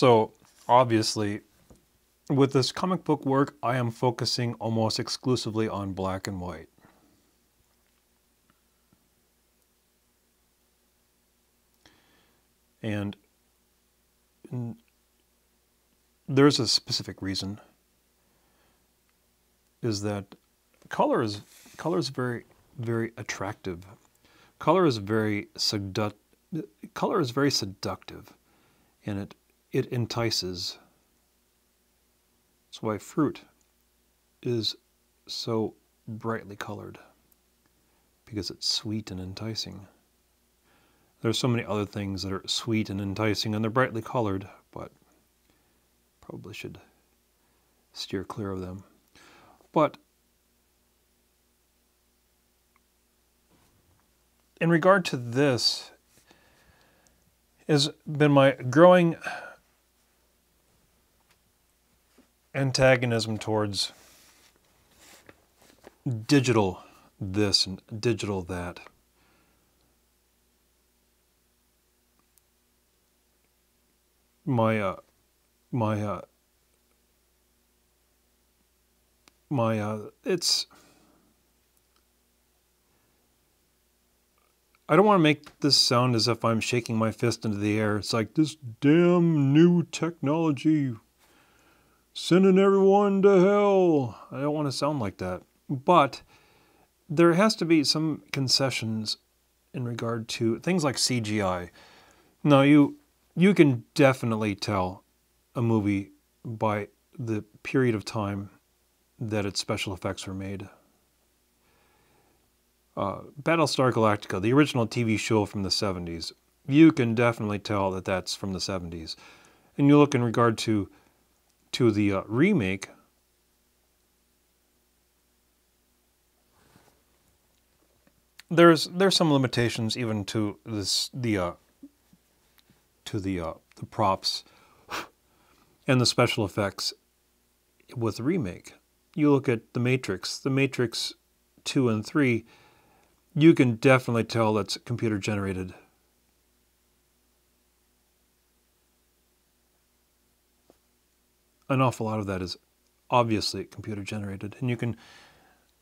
So obviously, with this comic book work, I am focusing almost exclusively on black and white. And there's a specific reason is that color is color is very very attractive. Color is very seduct color is very seductive and it it entices. That's why fruit is so brightly colored because it's sweet and enticing. There's so many other things that are sweet and enticing and they're brightly colored, but probably should steer clear of them. But in regard to this, has been my growing antagonism towards digital this and digital that. My uh, my uh, my uh, it's I don't want to make this sound as if I'm shaking my fist into the air. It's like this damn new technology sending everyone to hell. I don't want to sound like that. But there has to be some concessions in regard to things like CGI. Now you you can definitely tell a movie by the period of time that its special effects were made. Uh, Battlestar Galactica, the original TV show from the 70s, you can definitely tell that that's from the 70s. And you look in regard to to the uh, remake, there's there's some limitations even to this the uh, to the uh, the props and the special effects with the remake. You look at The Matrix, The Matrix 2 and 3, you can definitely tell that's computer generated. An awful lot of that is obviously computer generated. And you can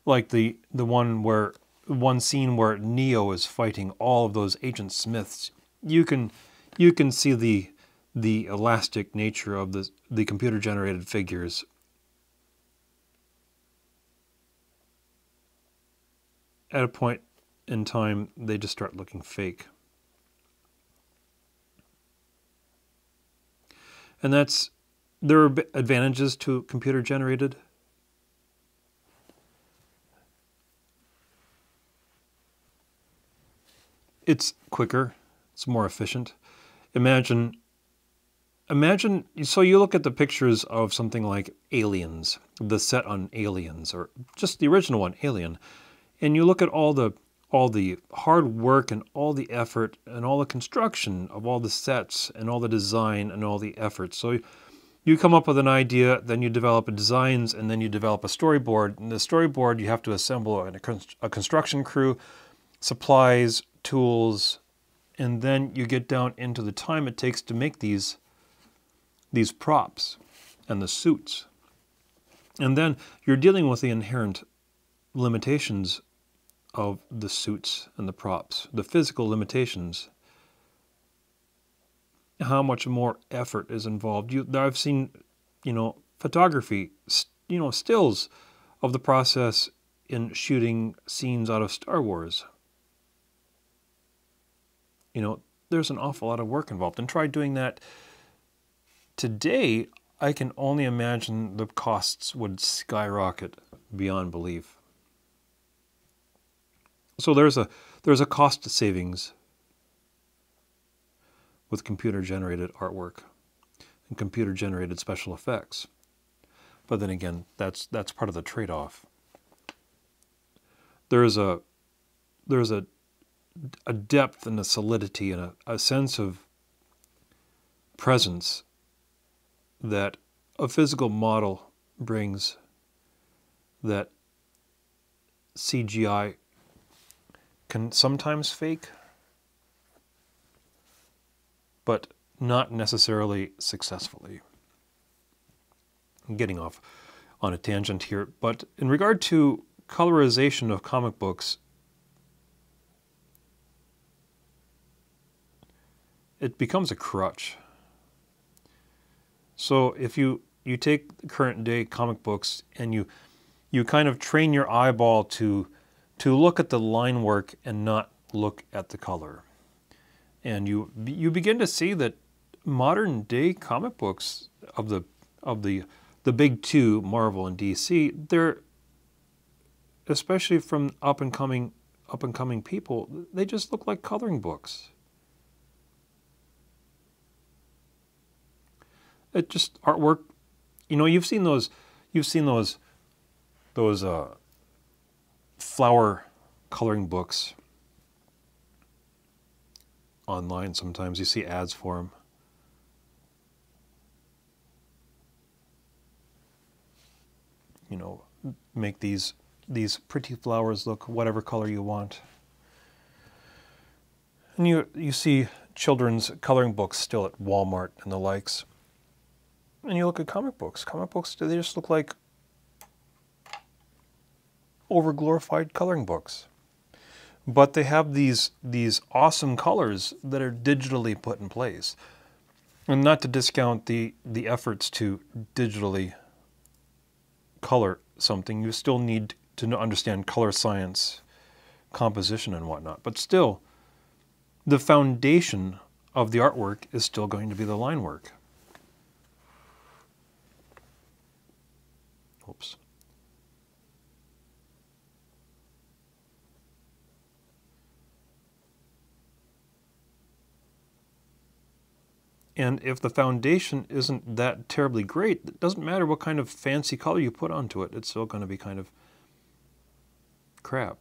like the the one where one scene where Neo is fighting all of those Agent Smiths, you can you can see the the elastic nature of the the computer generated figures at a point in time they just start looking fake and that's there are advantages to computer generated it's quicker. It's more efficient. Imagine imagine so you look at the pictures of something like aliens the set on aliens or just the original one alien and you look at all the all the hard work and all the effort and all the construction of all the sets and all the design and all the effort so you come up with an idea then you develop designs and then you develop a storyboard and the storyboard you have to assemble a, a construction crew supplies tools and then you get down into the time it takes to make these these props and the suits. And then you're dealing with the inherent limitations of the suits and the props, the physical limitations. How much more effort is involved? You, I've seen, you know, photography, you know, stills of the process in shooting scenes out of Star Wars you know, there's an awful lot of work involved. And try doing that today, I can only imagine the costs would skyrocket beyond belief. So there's a there's a cost savings with computer generated artwork and computer generated special effects. But then again, that's that's part of the trade-off. There's a there's a a depth and a solidity and a, a sense of presence that a physical model brings that CGI can sometimes fake, but not necessarily successfully. I'm getting off on a tangent here, but in regard to colorization of comic books, it becomes a crutch. So if you you take current day comic books and you you kind of train your eyeball to to look at the line work and not look at the color. And you you begin to see that modern day comic books of the of the the big two, Marvel and DC, they're especially from up and coming up and coming people, they just look like coloring books. It just artwork, you know, you've seen those you've seen those those uh, flower coloring books online sometimes you see ads for them you know, make these these pretty flowers look whatever color you want. And you you see children's coloring books still at Walmart and the likes. And you look at comic books. Comic books do they just look like overglorified coloring books. But they have these these awesome colors that are digitally put in place. And not to discount the the efforts to digitally color something, you still need to understand color science, composition, and whatnot. But still, the foundation of the artwork is still going to be the line work. Oops. And if the foundation isn't that terribly great, it doesn't matter what kind of fancy color you put onto it, it's still going to be kind of crap.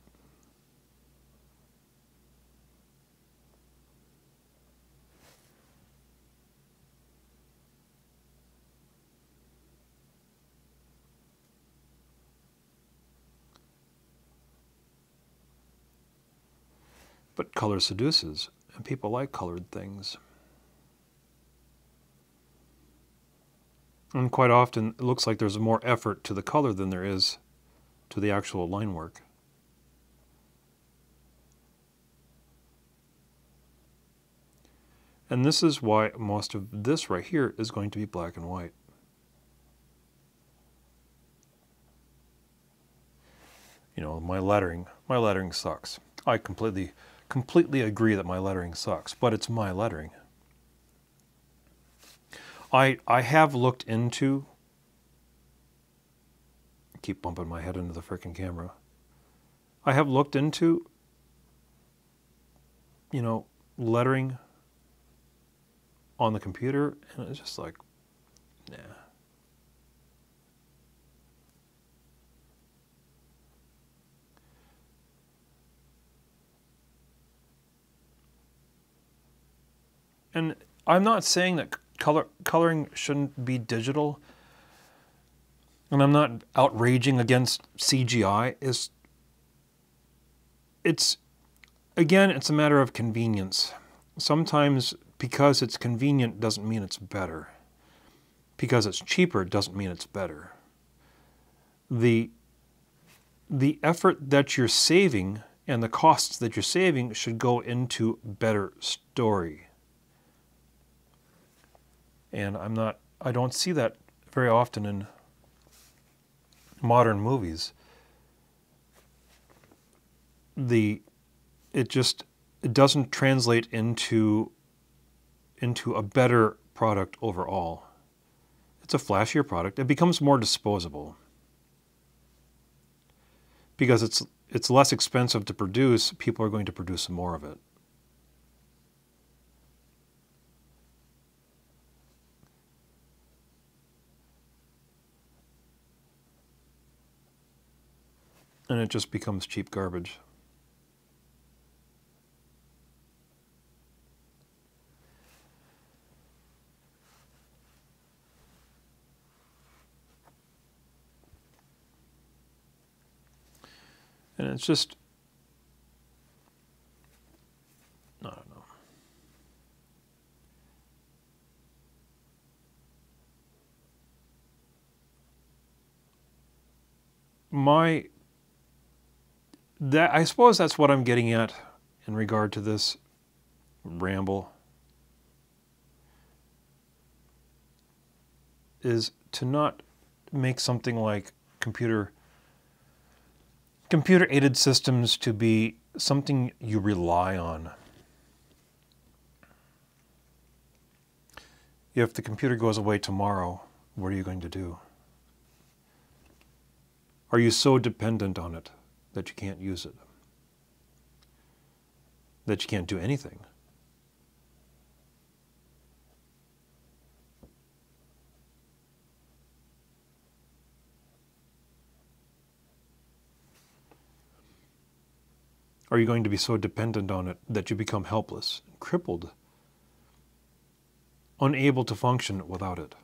But color seduces, and people like colored things. And quite often, it looks like there's more effort to the color than there is to the actual line work. And this is why most of this right here is going to be black and white. You know, my lettering, my lettering sucks. I completely, completely agree that my lettering sucks, but it's my lettering. I I have looked into keep bumping my head into the freaking camera. I have looked into you know, lettering on the computer and it's just like nah. And I'm not saying that color coloring shouldn't be digital. And I'm not outraging against CGI. Is it's again, it's a matter of convenience. Sometimes because it's convenient doesn't mean it's better. Because it's cheaper doesn't mean it's better. The the effort that you're saving and the costs that you're saving should go into better story. And I'm not, I don't see that very often in modern movies. The, it just, it doesn't translate into, into a better product overall. It's a flashier product. It becomes more disposable because it's it's less expensive to produce. People are going to produce more of it. and it just becomes cheap garbage. And it's just, I don't know. My that I suppose that's what I'm getting at in regard to this ramble is to not make something like computer computer aided systems to be something you rely on. If the computer goes away tomorrow, what are you going to do? Are you so dependent on it that you can't use it? That you can't do anything? Are you going to be so dependent on it that you become helpless, crippled, unable to function without it?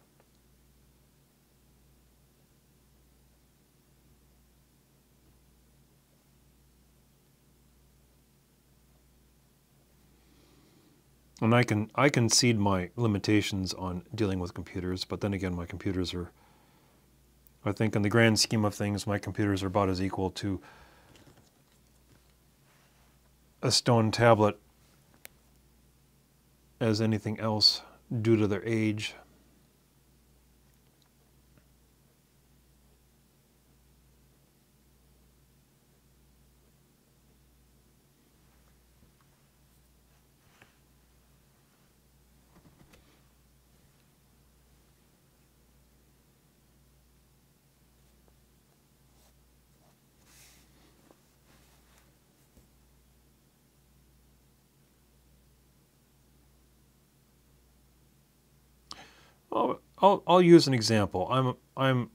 And I can I concede my limitations on dealing with computers, but then again, my computers are. I think, in the grand scheme of things, my computers are about as equal to a stone tablet as anything else due to their age. I'll, I'll, use an example. I'm I'm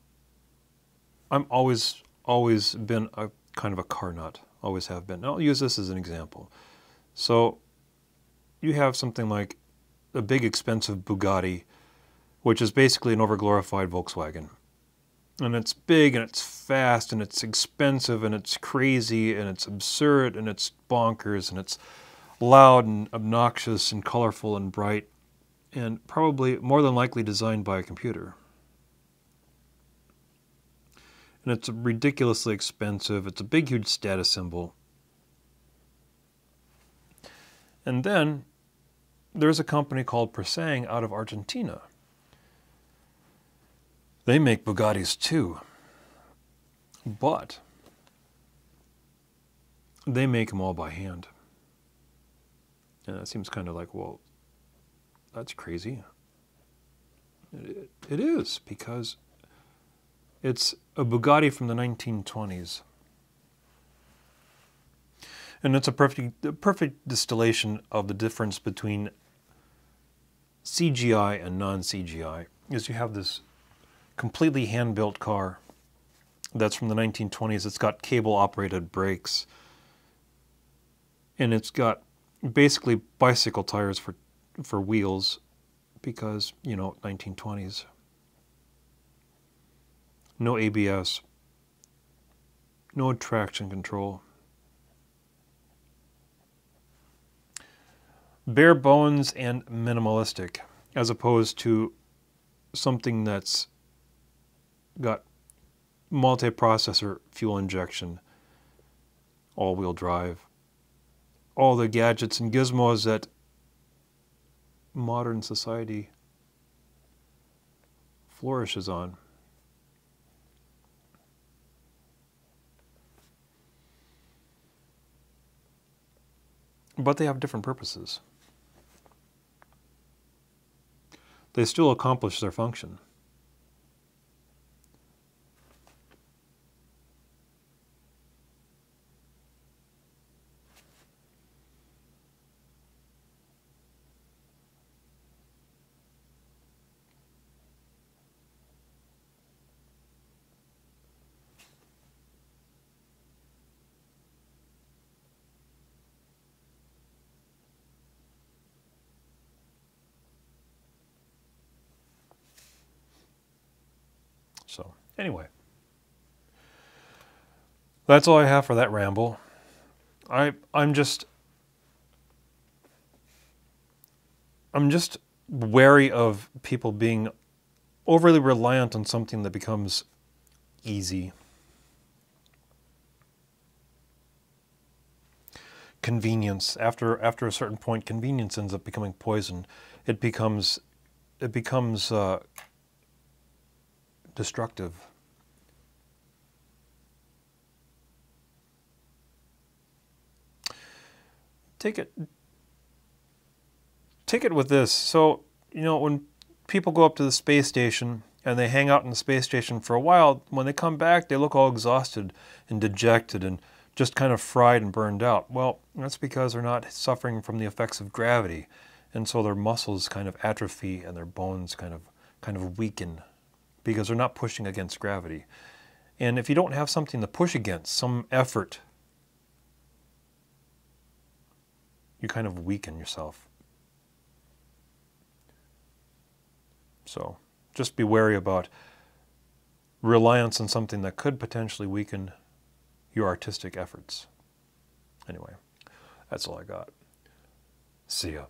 I'm always always been a kind of a car nut. Always have been. I'll use this as an example. So you have something like a big expensive Bugatti, which is basically an overglorified Volkswagen. And it's big and it's fast and it's expensive and it's crazy and it's absurd and it's bonkers and it's loud and obnoxious and colorful and bright and probably more than likely designed by a computer. And it's ridiculously expensive. It's a big, huge status symbol. And then there's a company called Pur Sang out of Argentina. They make Bugattis too. But they make them all by hand. And that seems kind of like, well, that's crazy. It, it is because it's a Bugatti from the 1920s. And it's a perfect, perfect distillation of the difference between CGI and non-CGI. Is you have this completely hand-built car that's from the 1920s. It's got cable-operated brakes, and it's got basically bicycle tires for for wheels because, you know, 1920s. No ABS. No traction control. Bare bones and minimalistic, as opposed to something that's got multi-processor fuel injection, all-wheel drive, all the gadgets and gizmos that modern society flourishes on. But they have different purposes. They still accomplish their function. So, anyway, that's all I have for that ramble. I I'm just I'm just wary of people being overly reliant on something that becomes easy. Convenience after after a certain point, convenience ends up becoming poison. It becomes it becomes uh, destructive. Take it take it with this. So, you know, when people go up to the space station and they hang out in the space station for a while, when they come back, they look all exhausted and dejected and just kind of fried and burned out. Well, that's because they're not suffering from the effects of gravity. And so their muscles kind of atrophy and their bones kind of kind of weaken because they're not pushing against gravity. And if you don't have something to push against, some effort, you kind of weaken yourself. So just be wary about reliance on something that could potentially weaken your artistic efforts. Anyway, that's all I got. See ya.